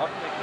Up.